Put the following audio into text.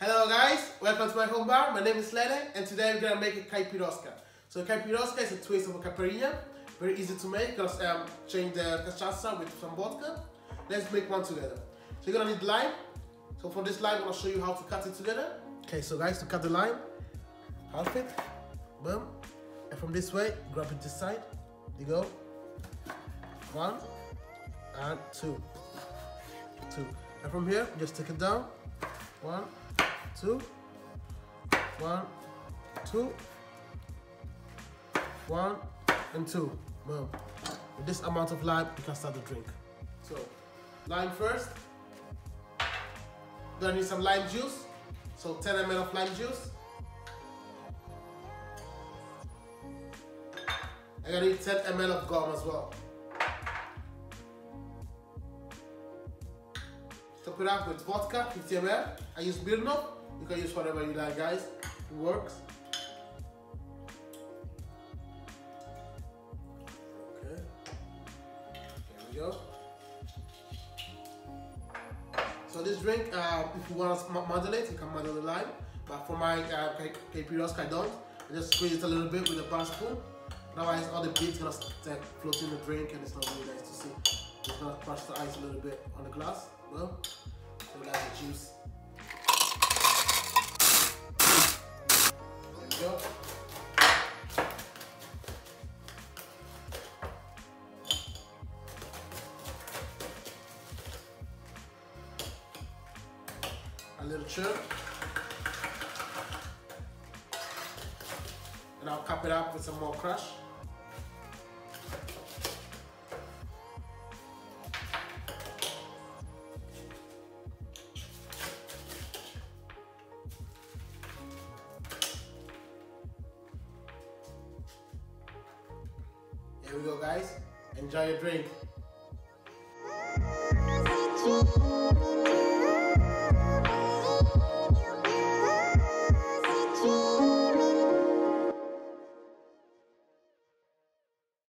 Hello guys, welcome to my home bar. My name is Lele and today we're gonna make a caipiroska. So caipiroska is a twist of a caipirinha, very easy to make. Just um, change the cachaça with some vodka. Let's make one together. So you're gonna need lime. So for this lime, I'm gonna show you how to cut it together. Okay, so guys, to cut the lime, half it, boom. And from this way, grab it this side. You go. One and two. Two. And from here, just take it down. One, two, one, two, one, and two. Boom. With this amount of lime, you can start the drink. So, lime first. Gonna need some lime juice. So 10 ml of lime juice. I gotta need 10 ml of gomme as well. Top it up with vodka, 50 ml. I use Smirnoff. You can use whatever you like, guys. It works. Okay. Here we go. So this drink, uh, if you want to modulate, you can muddle the lime. But for my uh, Caipiroska, I don't. I just squeeze it a little bit with a bar spoon. Otherwise, all the beads gonna like, float in the drink, and it's not really nice to see. Just gonna crush the ice a little bit on the glass. Well, so that's the juice. And I'll cap it up with some more crush. Here we go guys. Enjoy your drink.